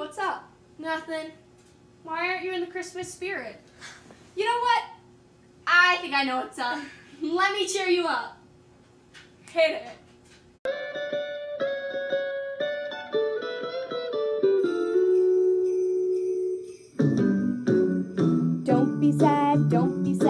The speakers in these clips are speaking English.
what's up? Nothing. Why aren't you in the Christmas spirit? You know what? I think I know what's up. Let me cheer you up. Hit it. Don't be sad, don't be sad,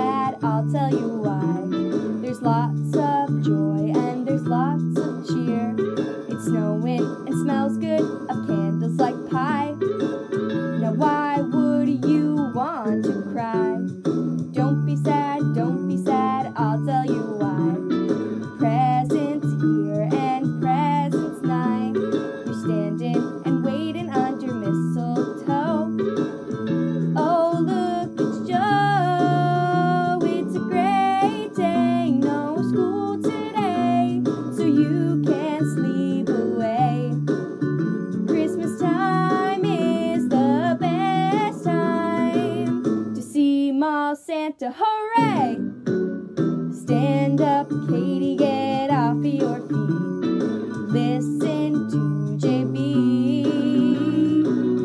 Mall Santa. Hooray! Stand up, Katie, get off of your feet. Listen to JB.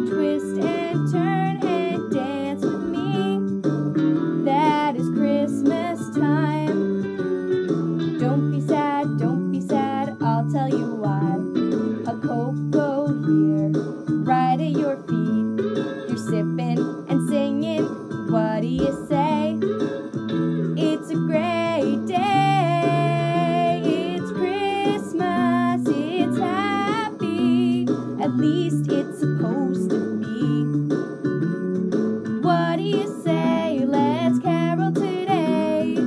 Twist and turn and dance with me. That is Christmas time. Don't be sad, don't be sad, I'll tell you why. A cocoa here, right at your feet. Say? It's a great day. It's Christmas. It's happy. At least it's supposed to be. What do you say? Let's carol today.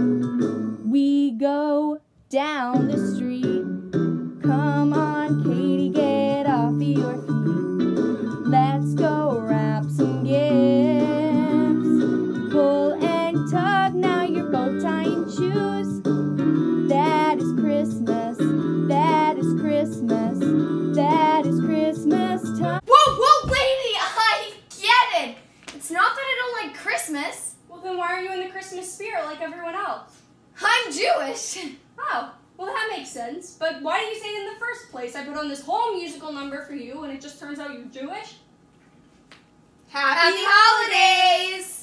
We go down the street. Both shoes. That is Christmas. That is Christmas. That is Christmas time. Whoa, whoa, lady! I get it! It's not that I don't like Christmas. Well, then why are you in the Christmas spirit like everyone else? I'm Jewish. Oh, well, that makes sense. But why did you say it in the first place? I put on this whole musical number for you, and it just turns out you're Jewish? Happy holidays!